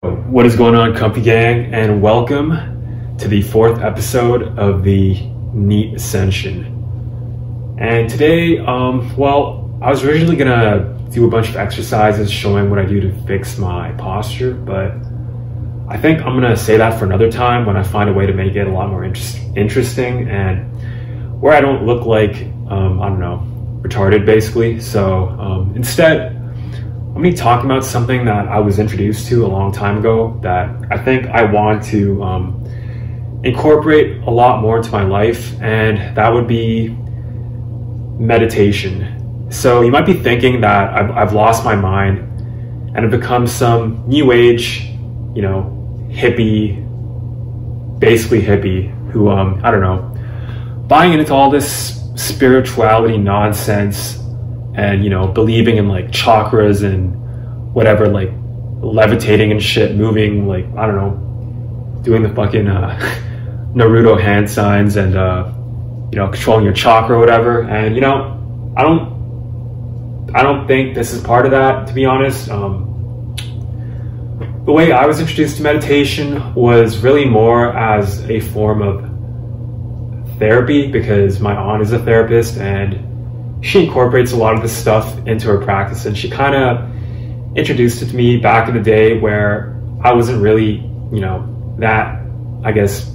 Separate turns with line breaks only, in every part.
What is going on, Comfy Gang, and welcome to the fourth episode of the NEET Ascension. And today, um, well, I was originally gonna do a bunch of exercises showing what I do to fix my posture, but I think I'm gonna say that for another time when I find a way to make it a lot more interest- interesting and where I don't look like, um, I don't know, retarded basically. So um, instead, To be talking about something that I was introduced to a long time ago that I think I want to um, incorporate a lot more into my life, and that would be meditation. So you might be thinking that I've, I've lost my mind and I've become some new age, you know, hippie, basically hippie, who, um, I don't know, buying into all this spirituality nonsense and you know believing in like chakras and whatever like levitating and shit moving like i don't know doing the fucking uh, naruto hand signs and uh, you know controlling your chakra or whatever. And you know i don't i don't think this is part of that to be honest. Um, the way i was introduced to meditation was really more as a form of therapy because my aunt is a therapist and she incorporates a lot of this stuff into her practice and she kind of introduced it to me back in the day where I wasn't really, you know, that, I guess,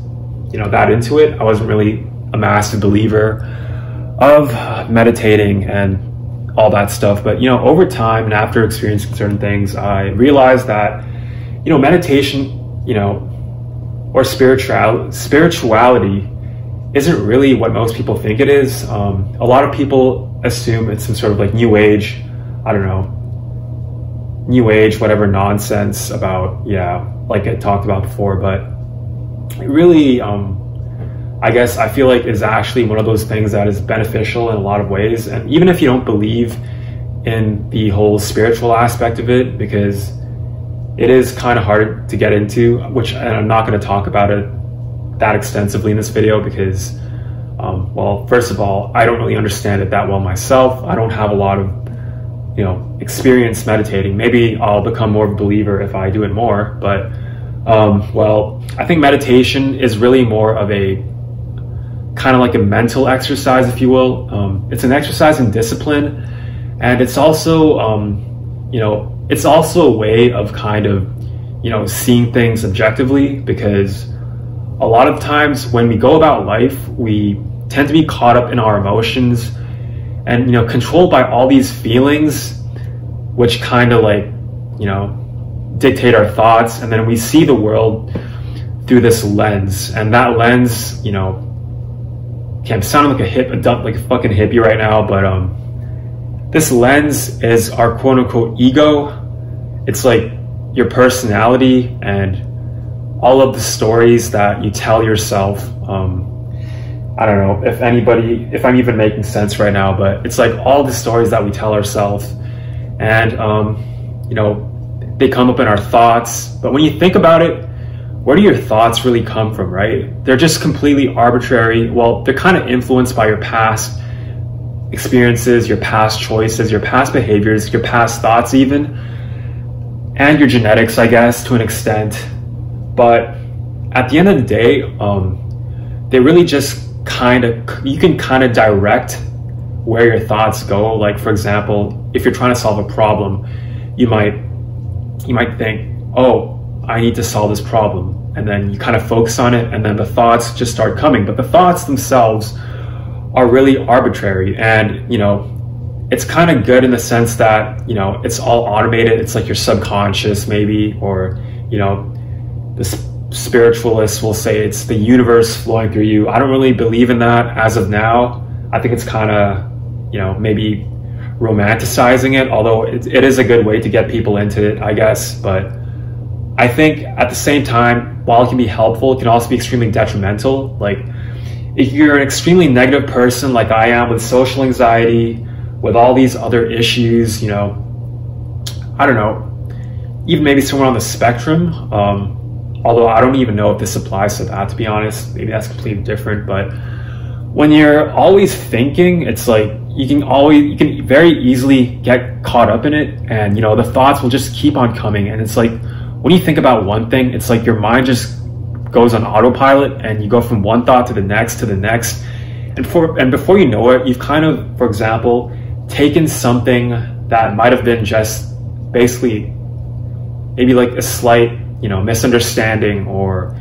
you know, that into it. I wasn't really a massive believer of meditating and all that stuff. But, you know, over time and after experiencing certain things, I realized that, you know, meditation, you know, or spiritual spirituality isn't really what most people think it is. Um, a lot of people assume it's some sort of like new age, I don't know, new age, whatever nonsense about, yeah, like I talked about before, but really, um, I guess I feel like is actually one of those things that is beneficial in a lot of ways. And even if you don't believe in the whole spiritual aspect of it, because it is kind of hard to get into, which I'm not going to talk about it that extensively in this video because, um, well, first of all, I don't really understand it that well myself. I don't have a lot of, you know, experience meditating. Maybe I'll become more of a believer if I do it more. But, um, well, I think meditation is really more of a kind of like a mental exercise, if you will. Um, it's an exercise in discipline, and it's also, um, you know, it's also a way of kind of, you know, seeing things objectively because a lot of times when we go about life, we tend to be caught up in our emotions and, you know, controlled by all these feelings, which kind of like, you know, dictate our thoughts. And then we see the world through this lens. And that lens, you know, okay, I'm sounding like a hip, a dump, like a fucking hippie right now, but, um, this lens is our quote unquote ego. It's like your personality and all of the stories that you tell yourself. Um, I don't know if anybody, if I'm even making sense right now, but it's like all the stories that we tell ourselves, and um, you know, they come up in our thoughts. But when you think about it, where do your thoughts really come from, right? They're just completely arbitrary. Well, they're kind of influenced by your past experiences, your past choices, your past behaviors, your past thoughts, even, and your genetics, I guess, to an extent. But at the end of the day, um, they really just kind of, you can kind of direct where your thoughts go. Like, for example, if you're trying to solve a problem, you might, you might think, oh, I need to solve this problem. And then you kind of focus on it, and then the thoughts just start coming. But the thoughts themselves are really arbitrary. And, you know, it's kind of good in the sense that, you know, it's all automated. It's like your subconscious, maybe, or, you know, the spiritualists will say it's the universe flowing through you. I don't really believe in that as of now. I think it's kind of, you know, maybe romanticizing it, although it, it is a good way to get people into it, I guess. But I think at the same time, while it can be helpful, it can also be extremely detrimental. Like, if you're an extremely negative person like I am with social anxiety, with all these other issues, you know, I don't know, even maybe somewhere on the spectrum, um, although I don't even know if this applies to that, to be honest. Maybe that's completely different. But when you're always thinking, it's like you can always, you can very easily get caught up in it. And, you know, the thoughts will just keep on coming. And it's like, when you think about one thing, it's like your mind just goes on autopilot and you go from one thought to the next to the next. And for and before you know it, you've kind of, for example, taken something that might have been just basically maybe like a slight, you know, misunderstanding or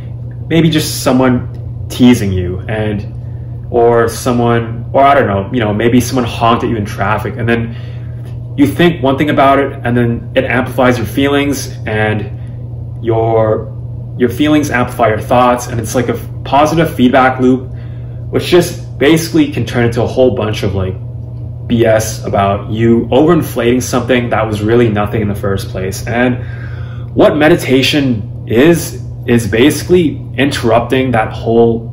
maybe just someone teasing you and or someone or I don't know, you know, maybe someone honked at you in traffic and then you think one thing about it and then it amplifies your feelings and your your feelings amplify your thoughts and it's like a positive feedback loop which just basically can turn into a whole bunch of like BS about you overinflating something that was really nothing in the first place. And what meditation is is basically interrupting that whole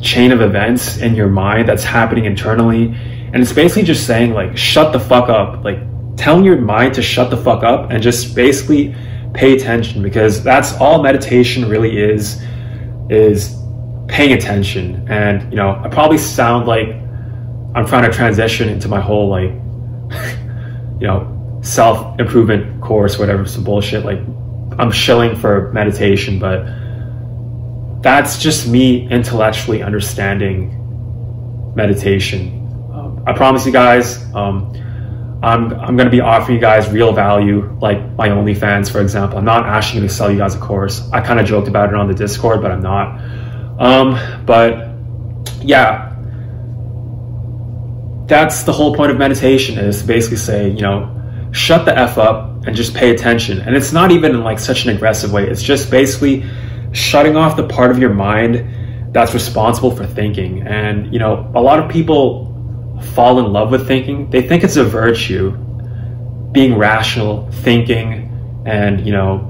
chain of events in your mind that's happening internally. And it's basically just saying like shut the fuck up. Like telling your mind to shut the fuck up and just basically pay attention because that's all meditation really is is paying attention. And you know i probably sound like i'm trying to transition into my whole like you know self improvement course whatever some bullshit like i'm shilling for meditation but that's just me intellectually understanding meditation um, i promise you guys um, I'm, I'm going to be offering you guys real value, like my OnlyFans, for example. I'm not asking you to sell you guys a course. I kind of joked about it on the Discord, but I'm not. Um, but yeah, that's the whole point of meditation is to basically say, you know, shut the F up and just pay attention. And it's not even in like such an aggressive way. It's just basically shutting off the part of your mind that's responsible for thinking. And, you know, a lot of people fall in love with thinking. They think it's a virtue, being rational, thinking, and, you know,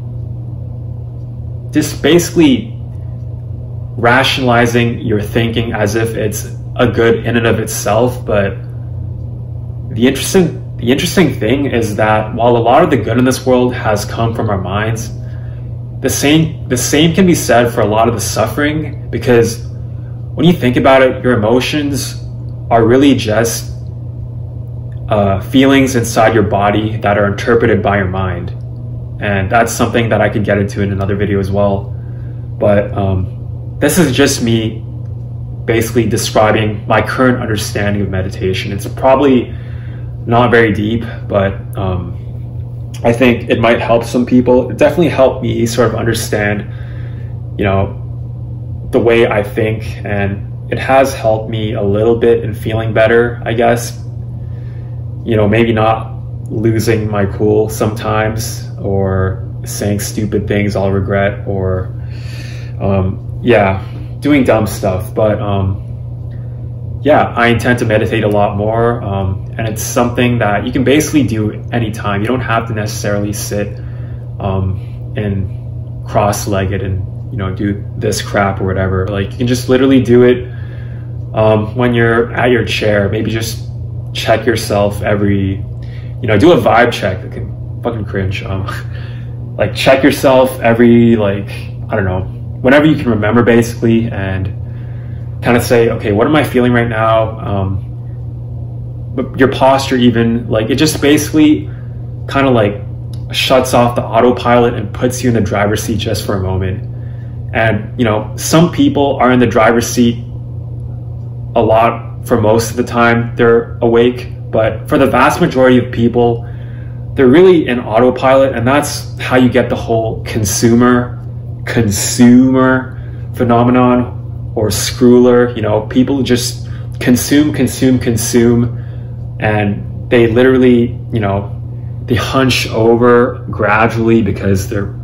just basically rationalizing your thinking as if it's a good in and of itself. But the interesting the interesting thing is that while a lot of the good in this world has come from our minds, the same the same can be said for a lot of the suffering because when you think about it, your emotions are really just uh, feelings inside your body that are interpreted by your mind. And that's something that I could get into in another video as well. But um, this is just me basically describing my current understanding of meditation. It's probably not very deep, but um, I think it might help some people. It definitely helped me sort of understand, you know, the way I think and it has helped me a little bit in feeling better, I guess. You know, maybe not losing my cool sometimes or saying stupid things I'll regret or, um, yeah, doing dumb stuff. But um, yeah, I intend to meditate a lot more. Um, and it's something that you can basically do anytime. You don't have to necessarily sit um, and cross legged and you know do this crap or whatever like you can just literally do it um, when you're at your chair, maybe just check yourself every, you know, do a vibe check. That can fucking cringe. Um, like check yourself every like I don't know, whenever you can remember, basically, and kind of say, okay, what am I feeling right now? Um, but your posture, even like it just basically kind of like shuts off the autopilot and puts you in the driver's seat just for a moment. And you know, some people are in the driver's seat a lot for most of the time they're awake, but for the vast majority of people, they're really in autopilot, and that's how you get the whole consumer consumer phenomenon or screwler. You know, people just consume, consume, consume, and they literally, you know, they hunch over gradually because they're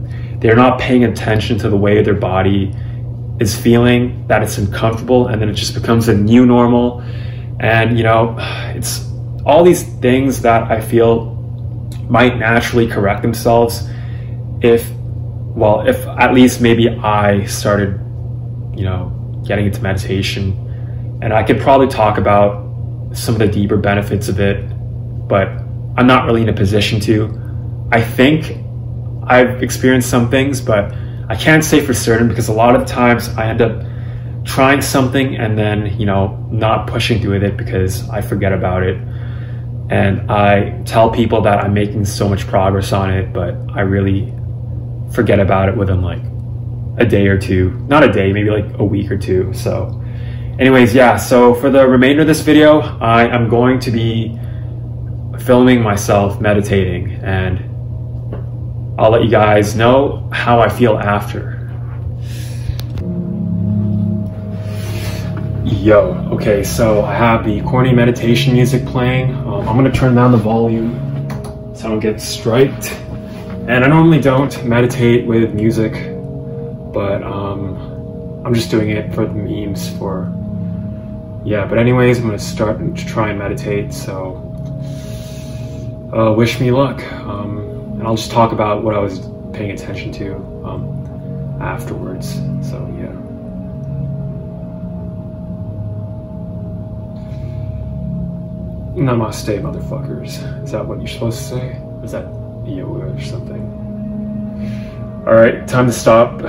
they're not paying attention to the way their body is feeling that it's uncomfortable and then it just becomes a new normal and you know it's all these things that i feel might naturally correct themselves if well if at least maybe i started you know getting into meditation and i could probably talk about some of the deeper benefits of it but i'm not really in a position to i think i've experienced some things but I can't say for certain because a lot of times I end up trying something and then, you know, not pushing through with it because I forget about it. And I tell people that I'm making so much progress on it, but I really forget about it within like a day or two. Not a day, maybe like a week or two. So anyways, yeah, so for the remainder of this video, I am going to be filming myself meditating and I'll let you guys know how I feel after. Yo, okay, so I have the corny meditation music playing. Um, I'm gonna turn down the volume so I don't get striked. And I normally don't meditate with music, but um, I'm just doing it for the memes for, yeah, but anyways, I'm gonna start to try and meditate, so uh, wish me luck. Um, and I'll just talk about what I was paying attention to um, afterwards, so yeah. Namaste, motherfuckers. Is that what you're supposed to say? Is that yoga or something? Alright, time to stop.